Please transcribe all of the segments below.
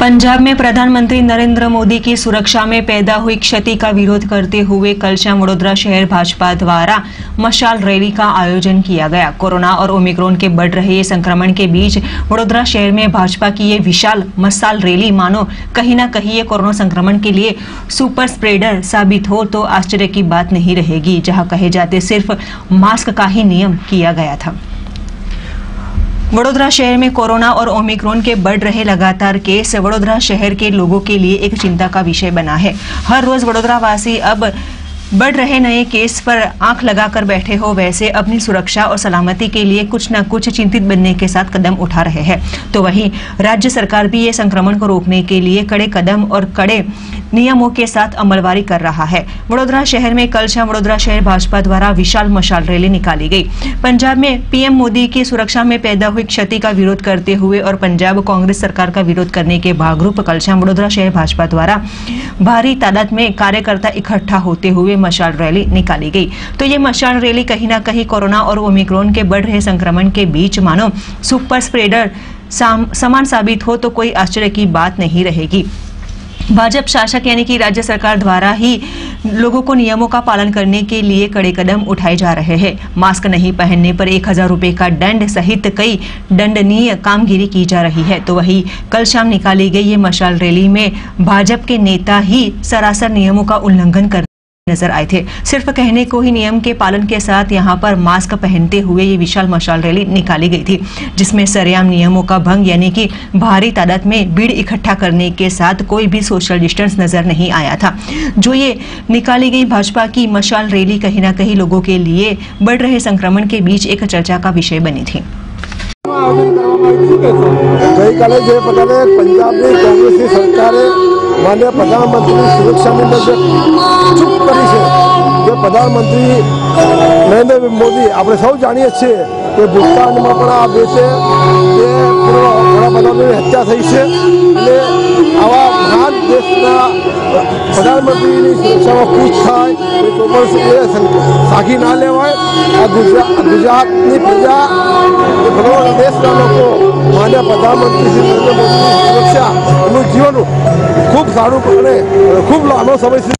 पंजाब में प्रधानमंत्री नरेंद्र मोदी की सुरक्षा में पैदा हुई क्षति का विरोध करते हुए कल शाम वडोदरा शहर भाजपा द्वारा मशाल रैली का आयोजन किया गया। कोरोना और ओमिक्रोन के बढ़ रहे संक्रमण के बीच वडोदरा शहर में भाजपा की ये विशाल मशाल रैली, मानो कहीं ना कहीं ये कोरोना संक्रमण के लिए सुपर स्प्रेडर साबित हो तो आश्चर्य की बात नहीं रहेगी, जहाँ कहे जाते सिर्फ़ मास्क का ही नियम किया गया था। वडोदरा शहर में कोरोना और ओमिक्रोन के बढ़ रहे लगातार केस, वडोदरा शहर के लोगों के लिए एक चिंता का विषय बना है। हर रोज वडोदरा वासी अब बढ़ रहे नए केस पर आँख लगाकर बैठे हो, वैसे अपनी सुरक्षा और सलामती के लिए कुछ न कुछ चिंतित बनने के साथ कदम उठा रहे हैं। तो वहीं राज्य सरकार भी ये संक्रमण को रोकने के लिए कड़े कदम और कड़े नियमों के साथ अमलवारी कर रहा है। वडोदरा शहर में कल शाम वडोदरा शहर भाजपा द्वारा विशाल मशाल रैली निकाली गई। पंजाब में पीएम मोदी की सुरक्षा में पैदा हुई क्षति का विरोध करते हुए और पंजाब कांग्रेस सरकार का विरोध करने के भागरूप कल शाम वडोदरा शहर भाजपा द्वारा भारी तादाद में कार्यकर्ता इकट्ठा होते हुए मशाल रैली निकाली गई। तो ये मशाल रैली कहीं ना कहीं कोरोना और ओमिक्रोन के बढ़ रहे संक्रमण के बीच मानो सुपर स्प्रेडर समान साबित हो तो कोई आश्चर्य की बात नहीं रहेगी। भाजपा शासक यानी कि राज्य सरकार द्वारा ही लोगों को नियमों का पालन करने के लिए कड़े कदम उठाए जा रहे हैं। मास्क नहीं पहनने पर एक हज़ार रुपए का दंड सहित कई दंडनीय कामगिरी की जा रही है। तो वही कल शाम निकाली गई ये मशाल रैली में भाजपा के नेता ही सरासर नियमों का उल्लंघन कर नजर आए थे सिर्फ कहने को ही नियम के पालन के साथ यहां पर मास्क पहनते हुए ये विशाल मशाल रैली निकाली गई थी जिसमें सरेआम नियमों का भंग यानी कि भारी तादाद में भीड़ इकट्ठा करने के साथ कोई भी सोशल डिस्टेंस नजर नहीं आया था जो ये निकाली गई भाजपा की मशाल रैली कहीं ना कहीं लोगों के लिए बढ़ रहे संक्रमण के बीच एक चर्चा का विषय बनी थी ગઈકાલે જે પ્રકારે પંજાબની કોંગ્રેસની સરકારે માન્ય પ્રધાનમંત્રીની સુરક્ષાની અંદર જે કરી છે. કે પ્રધાનમંત્રી નરેન્દ્ર મોદી, આપણે સૌ જાણીએ છીએ કે ભૂતકાળમાં પણ આ દેશે પૂર્વ હત્યા થઈ છે. એટલે આવા મહાન દેશના પ્રધાનમંત્રીની સુરક્ષામાં ખુશ થાય તો પણ સાગી ના લેવાય. આ ગુજરાત ગુજરાતની પ્રજા ભગવાન દેશના લોકો, માન્ય પ્રધાનમંત્રી શ્રી નરેન્દ્ર મોદીની સુરક્ષા એમનું જીવન ખૂબ સારું અને ખૂબ લાંબો સમય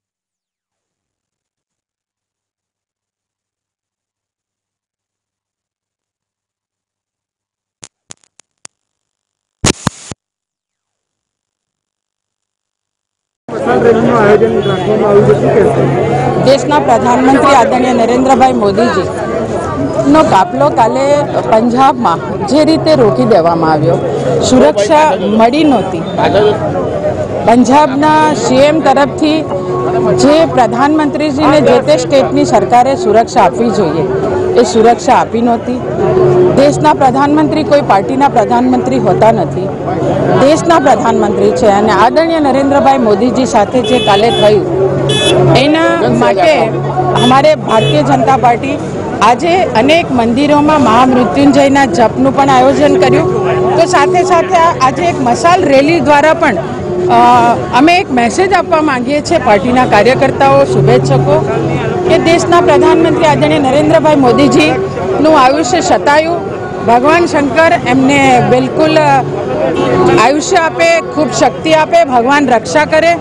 દેશના પ્રધાનમંત્રી આદરણીય નરેન્દ્રભાઈ મોદીજી નો કાફલો કાલે પંજાબમાં જે રીતે રોકી દેવામાં આવ્યો, સુરક્ષા મળી નહોતી. પંજાબના સીએમ તરફથી જે પ્રધાનમંત્રીજીને જે તે સ્ટેટની સરકારે સુરક્ષા આપવી જોઈએ, એ સુરક્ષા આપી નહોતી. દેશના પ્રધાનમંત્રી કોઈ પાર્ટીના પ્રધાનમંત્રી હોતા નથી. દેશના પ્રધાનમંત્રી છે અને આદરણીય નરેન્દ્રભાઈ મોદીજી સાથે જે કાલે થયું, એના માટે અમારે ભારતીય જનતા પાર્ટી આજે અનેક મંદિરોમાં મહામૃત્યુંજયના જપનું પણ આયોજન કર્યું. તો સાથે સાથે આજે એક મશાલ રેલી દ્વારા પણ અમે એક મેસેજ આપવા માંગીએ છીએ પાર્ટીના કાર્યકર્તાઓ, શુભેચ્છકો. દેશના પ્રધાનમંત્રી આદરણીય નરેન્દ્રભાઈ મોદીજીનું આયુષ્ય શતાયું ભગવાન શંકર એમને બિલકુલ આયુષ્ય આપે, ખૂબ શક્તિ આપે, ભગવાન રક્ષા કરે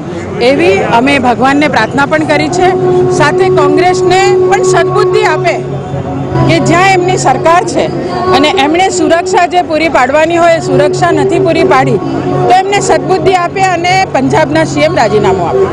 એવી અમે ભગવાનને પ્રાર્થના પણ કરી છે. સાથે કોંગ્રેસને પણ સદબુદ્ધિ આપે કે જ્યાં એમની સરકાર છે અને એમણે સુરક્ષા જે પૂરી પાડવાની હોય સુરક્ષા નથી પૂરી પાડી, તો એમને સદબુદ્ધિ આપે અને પંજાબના સીએમ રાજીનામું આપે.